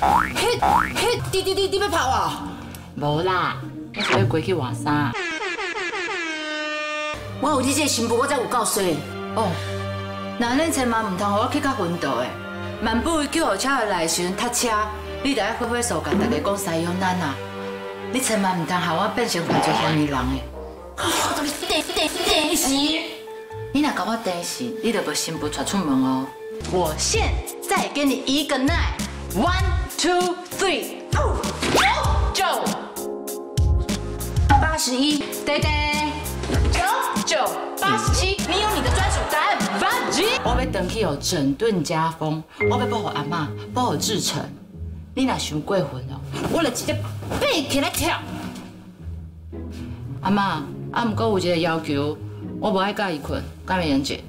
迄迄，滴滴滴，你要跑啊？无啦，我是要过去换衫。我有你这新妇，我才有够衰。哦，那恁千万唔通互我去较昏倒的。万不叫号车的来时阵塞车，你得要挥挥手，甲大家讲西洋咱啊。你千万唔通害我变成犯罪嫌疑人的。我都你电电电死！你若甲我电死，你就无新妇出出门哦。我现在给你一个奈，one two three，九八十一，对对，九九八十七，你有你的专属答案，八级。我要等去有，整顿家风，我要保护阿妈，保护志成。你若想过分哦，我来直接背起来跳。阿妈，啊，不过有一个要求，我无爱甲伊困，敢会用姐？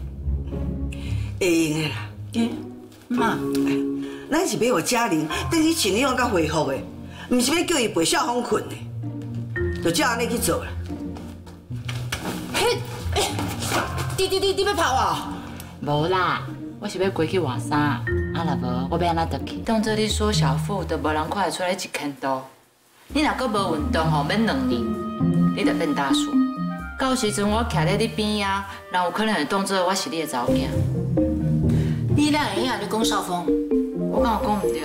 会用的啦。嗯，妈，咱是要有嘉玲等于尽量甲恢复的，唔是要叫伊陪小峰困的，就照安尼去做啦。迄，滴滴滴，你要跑啊？无啦，我是要归去换衫，啊若无，我要安怎倒去？当做你缩小腹，都无人看得出来一千多。你若阁无运动吼，免两年，你得变大叔。到时阵我徛在你边啊，人有可能会当做我是你的查某囝。你哪会晓你讲少峰？我敢有讲唔对？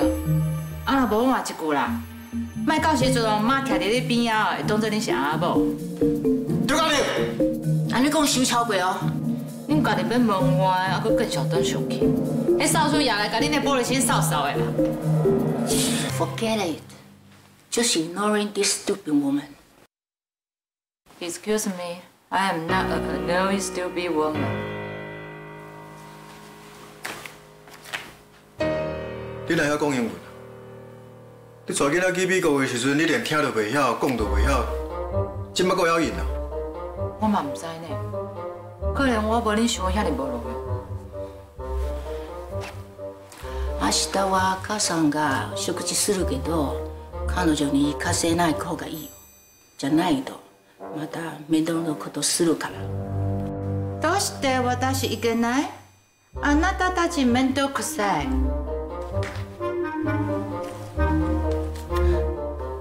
啊若无我话一句啦，莫到时阵妈徛在你边啊，会当做你是阿某。刘嘉玲，安尼讲收超过哦。恁家己要问我，还佫更小灯上去。迄扫帚也来甲恁的玻璃心扫扫的啦。Forget it. Just ignoring this stupid woman. Excuse me, I am not a annoying stupid woman. 你哪晓讲英文？你带囡仔去美国的时阵，你连听都袂晓，讲都袂晓，今麦够要赢啊！我嘛唔知呢，可能我无恁想的遐尼无路用。明日は母さんが食事するけど彼女に行かせない方がいいよじゃないとまた面倒なことするからどうして私いけないあなたたち面倒くさい。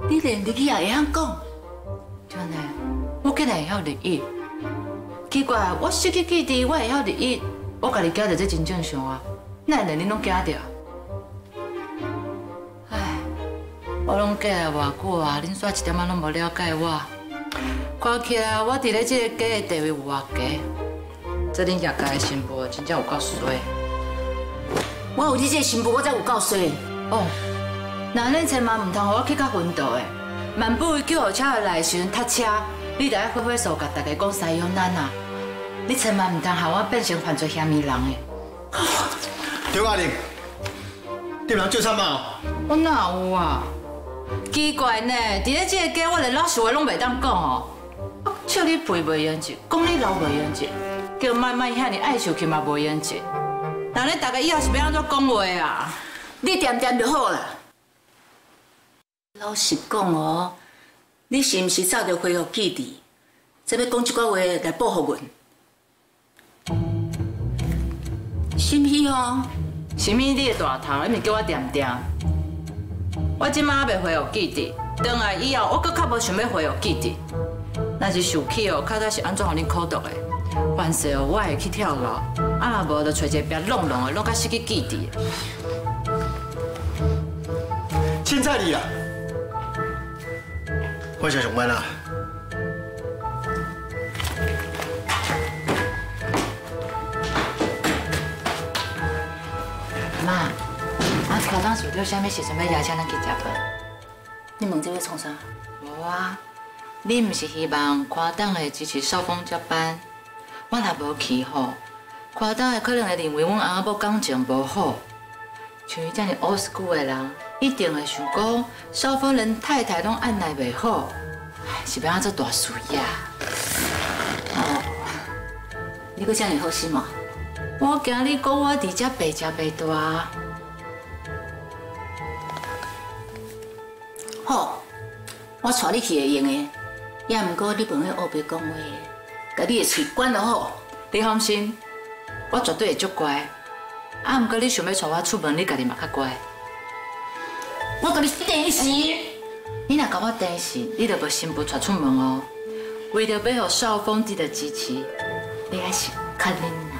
你连日语也会晓讲对呢，我竟然会晓日语。奇怪，我失去记忆，我会晓日语，我家己惊着这真正常啊，哪会连恁拢惊着？唉，我拢嫁来偌久啊，恁煞一点仔拢无了解我。看起来我伫咧这个家的地位有偌低，这恁叶家的新妇真正有够衰。我有你这新妇我才有够衰哦，那恁千万唔通互我去较昏倒的，万不叫号车的来时阵塞车，你得要挥挥手，甲大家讲西洋咱啊。你千万唔通害我变成犯罪嫌疑人的。刘嘉玲，你有人救惨嘛？我哪有啊？奇怪呢，伫咧这个家，我连老实话拢袂当讲哦。笑你肥袂用钱，讲你老袂用钱，叫麦麦遐尼爱受气嘛袂用钱。那恁大家以后是要安怎讲话啊？你点点就好啦老实讲哦你是毋是早就恢复记忆才要讲即句话来报复阮什么哦是物你的大头，你咪叫我点点。我即马还袂恢复记忆，等来以后我搁较无想要恢复记忆。若是受气哦，较早是安怎互你苦毒的？凡事哦，我会去跳楼，啊若无就找一个别弄弄的，弄到失去记忆的。凊彩你啦，我先上班啦。妈，啊，科长是了啥物时阵要邀请咱去食饭？你问这要创啥？无啊，你毋是希望科长会支持少峰接班？我若无去吼，科长会可能会认为阮阿某感情无好。像伊这样 old school 的人，一定会想讲少峰连太太拢按耐袂好，唉是要安做大事业？哦，你阁这样好心嘛？我惊你讲我伫遮白食白大。好，我带你去会用的，也毋过你不会黑白讲话，甲你的嘴管就好。你放心，我绝对会足乖。啊，毋过你想要带我出门，你家己嘛较乖。我给你电死！你若甲我电死，你就无新妇带出门哦。为着要互少峰得到支持，你还是较忍耐。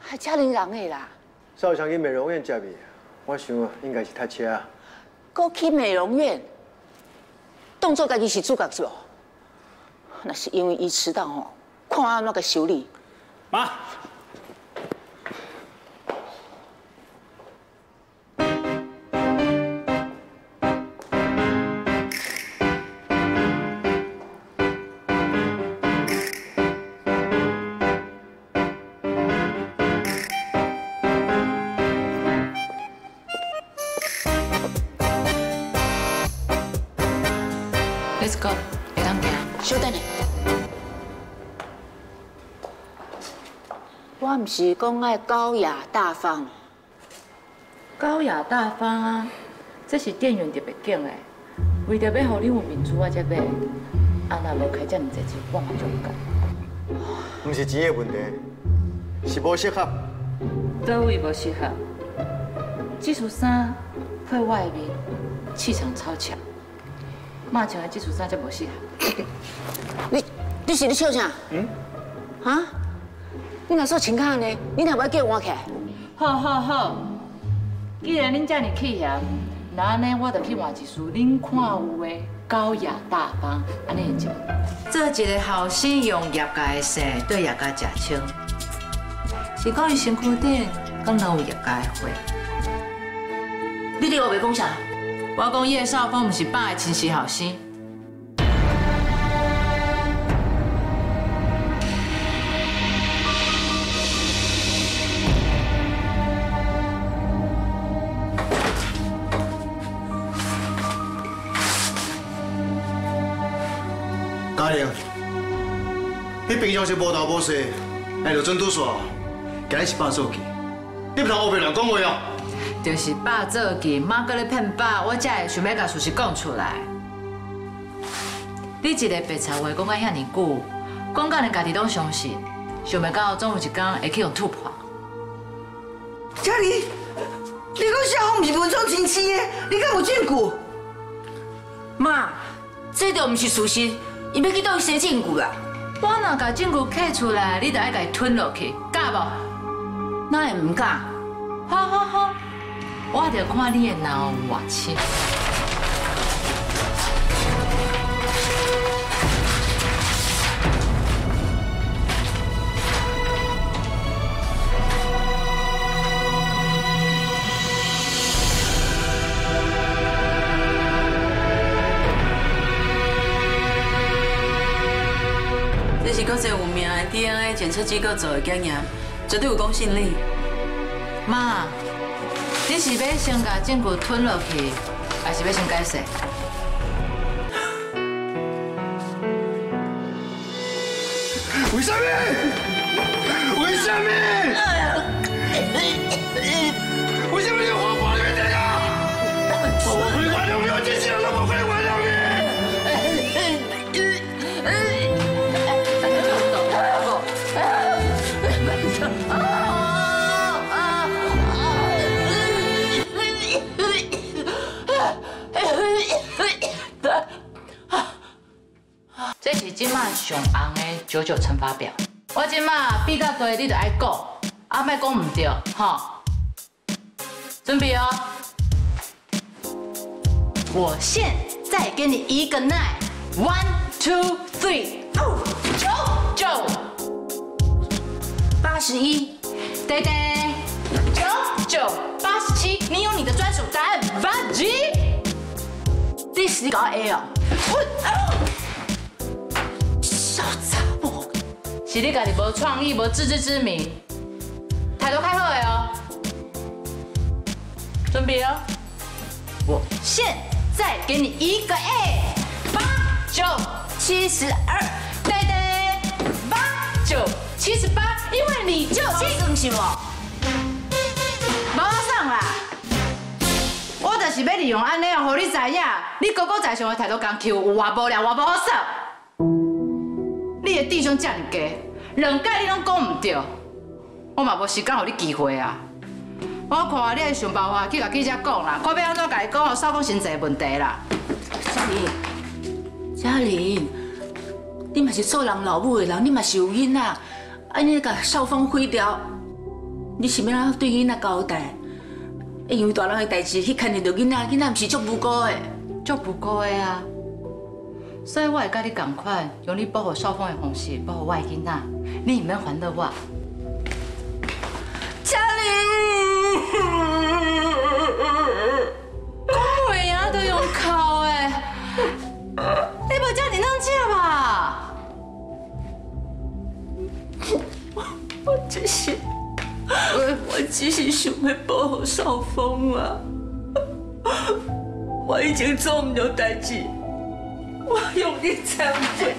还遮尼人的啦，少强去美容院接伊，我想啊，应该是读车。过去美容院，当作家己是主角是无？那是因为伊迟到吼，看安怎个修理。妈，Let's go，会当行。稍等下，我毋是讲爱高雅大方，高雅大方啊，这是店员特别讲的，为着要互你有面子，我才买。啊，若无开遮尔济钱，我嘛就不干。不是钱的问题，是无适合。倒位无适合？这束衫配我的面，气场超强。嘛穿的这束衫才无适合。你你是咧笑啥？嗯？啊？你若说穿较呢？你若要叫我起来？好好好，既然恁遮尔气嫌，那安尼我就去换一束恁看有的高雅大方，安尼会就。做一个后生用业界的姓，对业界食穿。是讲伊身躯顶敢若有业界的花。你对我袂讲啥？我讲叶少峰不是爸的亲生后生。嘉玲，你平常是无头无势，哎，就准拄煞，今日是爸做去，你不通黑白乱讲话哦。就是爸做记，妈搁咧骗爸，我才会想要甲事实讲出来。你一个白菜话讲到遐尼久，讲到连家己拢相信，想袂到总有一天会去用突破。嘉玲，你讲小红毋是文创亲戚的，你敢有证据？妈，这都毋是事实，伊要去倒去生证据啊？我若甲证据摕出来，你就爱甲伊吞落去，敢无？哪会唔敢？好好好，我着看你的脑有偌深。这是国际有名的 DNA 检测机构做的检验，绝对有公信力。妈，你是要先把证据吞落去，还是要先解释？为什么？为什么？这是今麦上红的九九乘法表。我今麦比较多，你就爱讲，啊，莫讲唔对，吼。准备哦。我现在给你一个奈，one two three，九九八十一，对对，九九八十七，你有你的专属答案，八级。你是你搞是你家己无创意、无自知之明，态度开好的哦。准备哦，我现在给你一个 A，八九七十二，对对，八九七十八，因为你就七，算是无？马上啦，我就是要利用安尼哦，互你知影，你哥哥在上的态度讲 Q 有偌无聊，偌无好耍。你的智商这么低，两届你拢讲唔对，我嘛无时间互你机会啊。我看你爱想办法去甲记者讲啦，看要安怎甲伊讲，互少峰先济问题啦。嘉玲，嘉玲，你嘛是做人老母的人，你嘛是有囡仔，安尼甲少峰毁掉，你是要哪对囡仔交代？因为大人的代志去牵连到囡仔，囡仔毋是足无辜的。足不过的啊。所以我会甲你共款，用你保护少峰的方式保护我的囡仔，你唔免烦恼我。嘉玲，讲话啊都用哭的，你无遮尔能食吧？我只是，我只是想要保护少峰啊！我已经做唔到代志，我向你忏悔，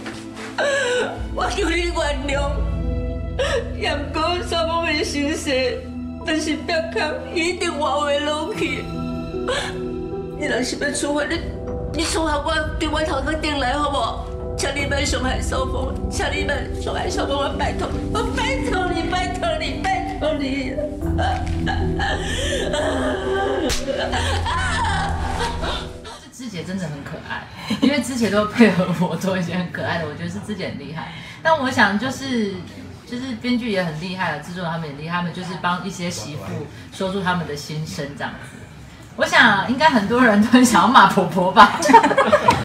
我求你原諒。也不过少峰的心事，但是别看一定换回落去。你若是要处罚你，你处罚我对我头壳顶来好不好？请你别伤害少峰，请你别伤害少峰，我拜托，我拜托你，拜托你，拜托你。姐真的很可爱，因为之前都配合我做一些很可爱的，我觉得是自己很厉害。但我想就是就是编剧也很厉害了，制作人他们也厉害，他们就是帮一些媳妇说出他们的心声这样子。我想应该很多人都很想要骂婆婆吧，